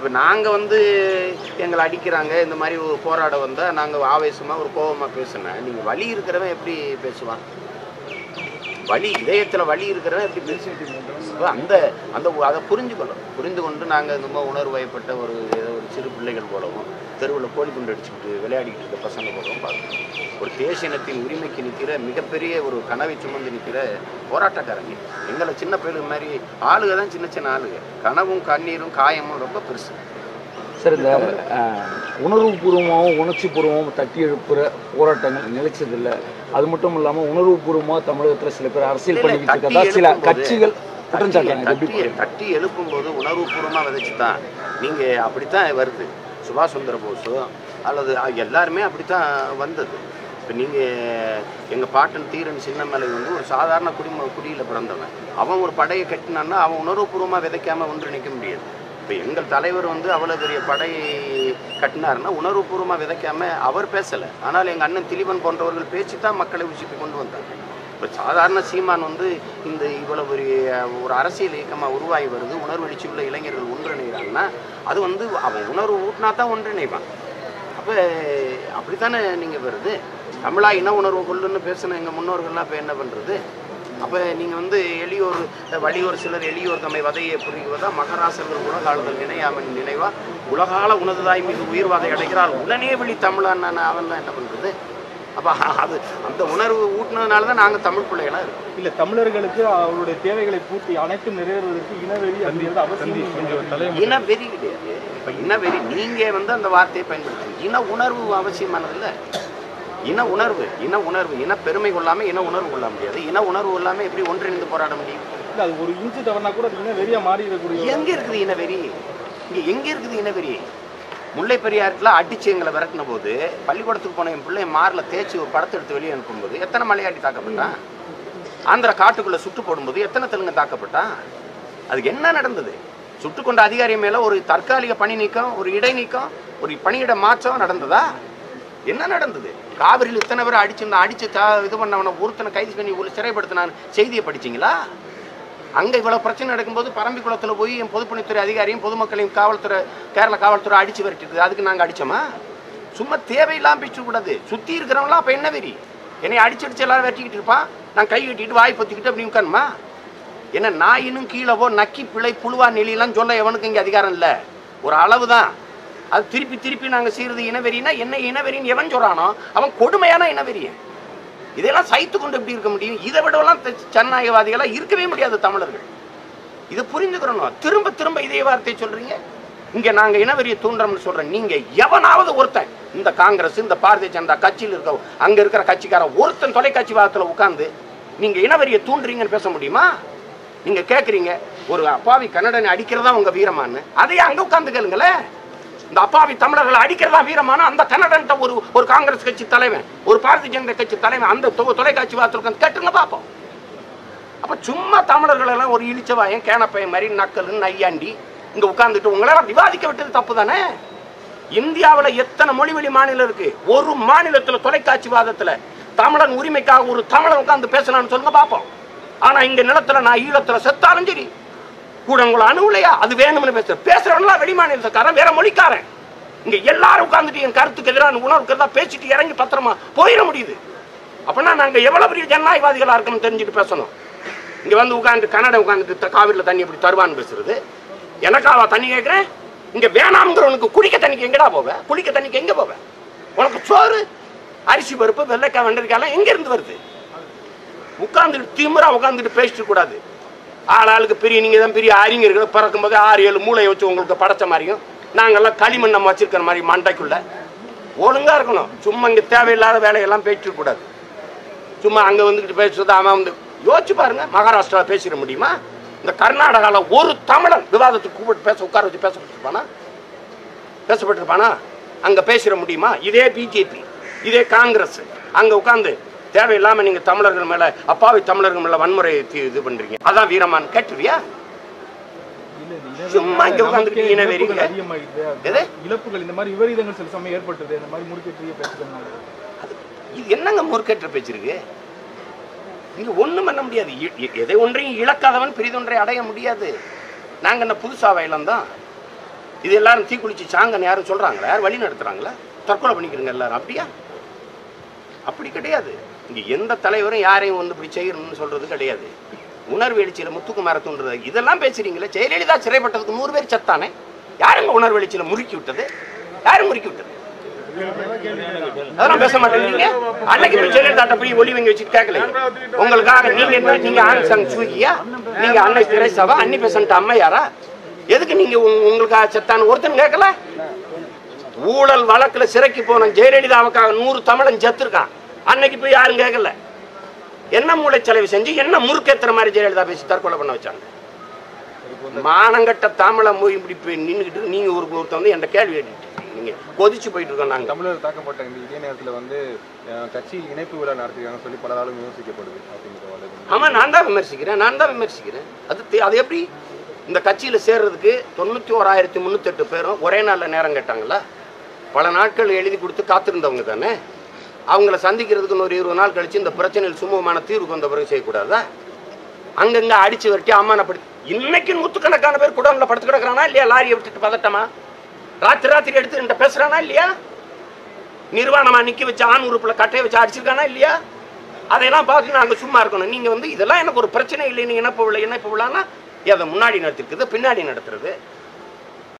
அப்போ நாங்கள் வந்து எங்களை அடிக்கிறாங்க இந்த மாதிரி ஒரு போராட வந்தால் நாங்கள் ஆவேசமாக ஒரு கோபமாக பேசுனேன் நீங்கள் வழி இருக்கிறவன் எப்படி பேசுவான்? வலி இதயத்தில் வலி இருக்கிறவன் எப்படி பேசிட்டு அந்த அந்த அதை புரிஞ்சுக்கணும் புரிந்து கொண்டு நாங்கள் இந்த மாதிரி உணர்வு வயப்பட்ட ஒரு ஏதோ ஒரு சிறு பிள்ளைகள் போலவும் தெருவில் கோழி குண்டு அடிச்சுக்கிட்டு விளையாடிக்கிட்டு இருக்க பசங்க போலவும் பார்க்கணும். ஒரு தேசியனத்தின் உரிமைக்கு நிற்கிற மிகப்பெரிய ஒரு கனவை சுமந்து நிற்கிற போராட்டக்காரங்க. எங்களை சின்ன பிள்ளை மாதிரி ஆளுக தான் சின்ன சின்ன ஆளுக. கனவும் கண்ணீரும் காயமும் ரொம்ப பெருசு. சார் இந்த அஹ், உணர்வுபூர்வமாகவும் உணர்ச்சிபூர்வமாகவும் தட்டி எழுப்புற போராட்டங்கள் நிலைச்சதில்லை. அது மட்டும் இல்லாமல் உணர்வுபூர்வமாக தமிழகத்தில் சில பேர் அரசியல் பண்ணிக்கிட்டு இருக்கதா சில கட்சிகள் தட்டி தட்டி எழுப்பும்போது உணர்வுபூர்வமாக விதைச்சு தான் நீங்கள் அப்படித்தான் வருது. சுபாஷ் சந்திர போஸோ அல்லது எல்லாருமே அப்படித்தான் வந்தது. இப்போ நீங்கள் எங்கள் பாட்டன் தீரன் சின்னமலை வந்து ஒரு சாதாரண குடிம குடியில் பிறந்தவன். அவன் ஒரு படையை கட்டினான்னா அவன் உணர்வுபூர்வமாக விதைக்காம ஒன்றிணைக்க முடியாது. இப்போ எங்கள் தலைவர் வந்து அவ்வளோ பெரிய படையை கட்டினாருன்னா உணர்வுபூர்வமாக விதைக்காம அவர் பேசலை. ஆனால் எங்கள் அண்ணன் திலீபன் போன்றவர்கள் பேச்சு தான் மக்களை உசிப்பி கொண்டு வந்தாங்க. இப்போ சாதாரண சீமான் வந்து இந்த இவ்வளவு பெரிய ஒரு அரசியல் இயக்கமாக உருவாகி வருது உணர்வு எழுச்சியுள்ள இளைஞர்கள் ஒன்றிணைகிறாங்கன்னா அது வந்து அவன் உணர்வு ஊட்டினா தான் ஒன்றிணைவான் அப்போ அப்படித்தானே நீங்கள் வருது? தமிழா இன உணர்வு கொள்ளுன்னு பேசின எங்கள் முன்னோர்கள்லாம் இப்போ என்ன பண்ணுறது அப்போ நீங்கள் வந்து எளியோர் வலியோர் சிலர் எளியோர் தம்மை வதையை புரிவதா மகராசர்கள் உலகாளுதல் நினையாமன் நினைவா? உலகால உனதுதாய் மிகு உயிர்வாதை அடைகிறாள் உடனே வெளி தமிழான்னு அவன்லாம் என்ன பண்ணுறது அப்போ அது அந்த உணர்வு ஊட்டினதுனால தான் நாங்கள் தமிழ் பிள்ளைகளாக இருக்கோம். இல்ல தமிழர்களுக்கு அவருடைய தேவைகளை பூர்த்தி அனைத்தும் நிறைவேறுவதற்கு இனவெறி அப்படிங்கிறது அவசியம் இனவெறி கிடையாது. இப்போ இனவெறி நீங்கள் வந்து அந்த வார்த்தையை பயன்படுத்துங்க இன உணர்வு அவசியமானதில்ல. இன உணர்வு இன உணர்வு இன பெருமை கொள்ளாமல் இன உணர்வு கொள்ள முடியாது. இன உணர்வு இல்லாமல் எப்படி ஒன்றிணைந்து போராட முடியும்? இல்ல அது ஒரு இன்ச்சு தவறுனா கூட அது இனவெறியா மாறிடக்கூடிய எங்கே இருக்குது இனவெறி? இங்கே எங்கே இருக்குது இனவெறி? முல்லை பெரியாற்றில் அடிச்சு எங்களை விரட்டின போது பள்ளிக்கூடத்துக்கு போன என் பிள்ளை மாரில் தேய்ச்சி ஒரு படத்தை எடுத்து வெளியே அனுப்பும்போது எத்தனை மலையாட்டி தாக்கப்பட்டான்? ஆந்திரா காட்டுக்குள்ளே சுட்டு போடும்போது எத்தனை தெலுங்கு தாக்கப்பட்டான்? அதுக்கு என்ன நடந்தது? சுட்டு கொண்ட அதிகாரி மேலே ஒரு தற்காலிக பணி நீக்கம் ஒரு இடைநீக்கம் ஒரு பணியிட மாற்றம் நடந்ததா? என்ன நடந்தது? காவிரியில் இத்தனை பேர் அடிச்சிருந்தான் அடிச்சு தா இது பண்ணவனை ஒருத்தனை கைது பண்ணி ஒரு சிறைப்படுத்தினான்னு செய்தியை படிச்சீங்களா? அங்கே இவ்வளோ பிரச்சனை நடக்கும்போது பரம்பிக்குளத்தில் போய் என் பொதுப்பணித்துறை அதிகாரியும் பொதுமக்களையும் காவல்துறை கேரள காவல்துறை அடிச்சு விரட்டிட்டு அதுக்கு நாங்கள் அடித்தோமா சும்மா தேவையில்லாம பேசக்கூடாது சுற்றி இருக்கிறவங்களாம் அப்போ என்ன வெறி? என்னை அடிச்சு அடிச்சு எல்லாரும் வெட்டிக்கிட்டு இருப்பான் நான் கை கட்டிட்டு வாய் பொத்திக்கிட்டு அப்படி உட்காணுமா என்ன நாயினும் கீழவோ நக்கி பிழை புழுவா நெளியெல்லாம் சொல்ல எவனுக்கு இங்கே அதிகாரம் இல்லை. ஒரு அளவு தான் அது திருப்பி திருப்பி நாங்கள் செய்கிறது இனவெறினா என்ன இனவெறின்னு எவன் சொல்கிறானோ அவன் கொடுமையான இனவெறியன் இதெல்லாம் சைத்து கொண்டு எப்படி இருக்க முடியும்? இதை விடவெல்லாம் ஜனநாயகவாதிகளாக இருக்கவே முடியாது தமிழர்கள். இதை புரிஞ்சுக்கிறோம்? திரும்ப திரும்ப இதே வார்த்தையை சொல்றீங்க. இங்கே நாங்கள் இனவெறியை தூண்டுறோம்னு சொல்கிறேன் நீங்கள் எவனாவது ஒருத்தன் இந்த காங்கிரஸ் இந்த பாரதிய ஜனதா கட்சியில் இருக்க அங்கே இருக்கிற கட்சிக்காரன் ஒருத்தன் தொலைக்காட்சி வாதத்தில் உட்காந்து நீங்கள் இனவெறியை தூண்டுறீங்கன்னு பேச முடியுமா? நீங்கள் கேட்குறீங்க ஒரு அப்பாவி கன்னடனை அடிக்கிறதா உங்கள் வீரமான்னு. அதையே அங்கே உட்காந்து கேளுங்களேன். இந்த அப்பாவி தமிழர்களை அடிக்கிறதா வீரமான அந்த கன்னடன்ட்ட ஒரு ஒரு காங்கிரஸ் கட்சி தலைவன் ஒரு பாரதிய ஜனதா கட்சி தலைவன் அந்த தொ- தொலைக்காட்சி வாதத்தில் கேட்டுங்க பார்ப்போம் அப்ப சும்மா தமிழர்கள் எல்லாம் ஒரு இழிச்சவாயன் கேனப்பையன் மாதிரி நக்கல் நையாண்டி இங்க உட்கார்ந்துட்டு உங்களால் விவாதிக்க விட்டது தப்பு தானே இந்தியாவில் எத்தனை மொழிவெளி மாநிலம் இருக்கு? ஒரு மாநிலத்தில் தொலைக்காட்சி வாதத்தில். தமிழன் உரிமைக்காக ஒரு தமிழன் உட்காந்து பேசலாம்னு சொல்லுங்க பார்ப்போம் ஆனால் இங்கே நிலத்துல நான் ஈழத்தில் செத்தாலும் சரி கூட உங்களை அணுகுலையா? அது வேணும்னு பேசுற. பேசுறவன்லாம் வெளிமாநிலத்துக்காரன் வேற மொழிக்காரன். இங்க எல்லாரும் உட்கார்ந்துட்டு என் கருத்துக்கு எதிரான உணர்வுக்கு தான் பேசிட்டு இறங்கி பத்திரமா போயிட முடியுது. அப்படின்னா நாங்க எவ்வளவு பெரிய ஜனநாயகவாதிகளா இருக்கணும் தெரிஞ்சுட்டு பேசணும். இங்க வந்து உட்காந்து கன்னட உட்காந்துட்டு காவிரில தண்ணி இப்படி தருவான்னு பேசுறது. எனக்காவா தண்ணி கேட்குறேன் இங்க வேணாம்ங்கிறவனுக்கு குடிக்க தண்ணிக்கு எங்கடா போவ? குளிக்க தண்ணிக்கு எங்க போவ? உனக்கு சோறு அரிசி பருப்பு வெள்ளைக்காய் வெண்டரிக்காய்லாம் எங்க இருந்து வருது? உட்காந்துட்டு திமிரா உட்காந்துட்டு பேசிட்டு கூடாது. ஆளாளுக்கு ஆளுக்கு பெரிய நீங்கள் தான் பெரிய அறிஞர்கள். பிறக்கும்போது ஆறு ஏழு மூளையை வச்சு உங்களுக்கு படைச்ச மாதிரியும் நாங்கள்லாம் களிமண் நம்ம வச்சிருக்கிற மாதிரி மண்டைக்குள்ள ஒழுங்காக இருக்கணும். சும்மா இங்கே தேவையில்லாத வேலையெல்லாம் பேசிட்டு சும்மா அங்கே வந்துக்கிட்டு பேசுறது அவன் வந்து யோசிச்சு பாருங்க மகாராஷ்டிரா பேசிட முடியுமா? இந்த கர்நாடகாவில் ஒரு தமிழன் விவாதத்துக்கு கூப்பிட்டு பேச உட்கார வச்சு பேசப்பட்டிருப்பானா? பேசப்பட்டிருப்பானா? அங்கே பேசிட முடியுமா? இதே பிஜேபி இதே காங்கிரஸ். அங்கே உட்காந்து தேவையில்லாம நீங்க தமிழர்கள் மேல அப்பாவி தமிழர்கள் மேல வன்முறை இது பண்றீங்க. அதான் வீரமான். இனவெறி சும்மா இங்க உட்கார்ந்துட்டு நமக்கே இனவெறிங்க. இழப்புகள் இந்த மாதிரி விபரீதங்கள் சில சமயம் ஏற்பட்டுது இந்த மாதிரி முடிக்கக்கூடிய பேசுறதுனால. இது என்னங்க முறுக்கேற்ற பேச்சிருக்கு? இங்க ஒண்ணும் பண்ண முடியாது. எதை ஒன்றையும் இழக்காதவன் பெரிதொன்றை அடைய முடியாது. நாங்க என்ன புதுசா வயலம் தான். இது எல்லாரும் தீக்குளிச்சு சாங்கன்னு யாரும் சொல்றாங்களா? யாரும் வழி நடத்துறாங்களா? தற்கொலை பண்ணிக்கிறங்க எல்லாரும். அப்படியா? அப்படி கிடையாது. இங்கே எந்த தலைவரும் யாரையும் வந்து இப்படி செய்யணும்னு சொல்றது கிடையாது. உணர்வு எழுச்சியில் முத்துக்குமார தூண்டுறது. இதெல்லாம் பேசுகிறீங்களே ஜெயலலிதா சிறைப்பட்டதுக்கு நூறு பேர் சத்தானே? யாருங்க உணர்வு எழுச்சியில் முறுக்கி விட்டது? யாரும் முறுக்கி விட்டது? அதெல்லாம் பேச மாட்டேங்கிறீங்க அன்னைக்கு ஜெயலலிதாட்ட ஜெயலலிதா போய் ஒளி வாங்கி வச்சுட்டு கேட்கல உங்களுக்காக நீங்க என்ன நீங்க ஆங் சங் சூகியா நீங்க அன்னை திரைசாவா அன்னி பெசன்ட் அம்மையாரா? எதுக்கு நீங்க உங்களுக்காக செத்தான ஒருத்தன் கேட்கல? ஊழல் வழக்குல சிறைக்கு போன ஜெயலலிதாவுக்காக நூறு தமிழன் செத்துருக்கான். அன்னைக்கு போய் யாரும் கேட்கல என்ன மூளைச்சலவை செஞ்சு என்ன முறுக்கேத்துற மாதிரி ஜெயலலிதா பேசி தற்கொலை பண்ண வச்சாங்க. மானங்கட்ட தாமலை மூய் இப்படி போய் நின்றுக்கிட்டு நீங்க ஒரு ஒருத்தன் வந்து என்கிட்ட கேள்வி கேட்டுட்டு இருக்கீங்க. நீங்க கொதிச்சு போயிட்டு இருக்கோம் நாங்க. தமிழர் தாக்கப்பட்ட இந்த இதே நேரத்தில் வந்து கட்சியில் இணைப்பு விழா நடத்திருக்காங்கன்னு சொல்லி பலராலும் விமர்சிக்கப்படுது. அதிமுக வலது ஆமா நான் தான் விமர்சிக்கிறேன். நான் தான் விமர்சிக்கிறேன். அது அது எப்படி? இந்த கட்சியில சேர்றதுக்கு தொண்ணூத்தி ஓராயிரத்தி முந்நூத்தெட்டு பேரும் ஒரே நாள்ல நேரம் கேட்டாங்களா? பல நாட்கள் எழுதி கொடுத்து காத்திருந்தவங்க தானே? அவங்கள சந்திக்கிறதுக்கு ஒரு இருபது நாள் கழிச்சு இந்த பிரச்சனையில் சுமூகமான தீர்வுக்கு வந்த பிறகு செய்யக்கூடாதா? அங்கங்க அடிச்சு வரட்டி அம்மானப்படுத்தி இன்னைக்கு நூற்றுக்கணக்கான பேர் குடோன்ல படுத்து கிடக்குறானா இல்லையா? லாரியை விட்டுட்டு பதட்டமா? ராத்திரி ராத்திரி எடுத்து என்கிட்ட பேசுறானா இல்லையா? நிர்வாணமா நிக்க வச்சு ஆண் உறுப்புல கட்டையை வச்சு அடிச்சிருக்கானா இல்லையா? அதையெல்லாம் பார்த்து நாங்க சும்மா இருக்கணும். நீங்க வந்து இதெல்லாம் எனக்கு ஒரு பிரச்சனை இல்லை. நீங்க என்ன போகல என்ன போகலான்னா அதை முன்னாடி நடத்திருக்குது பின்னாடி நடத்துறது?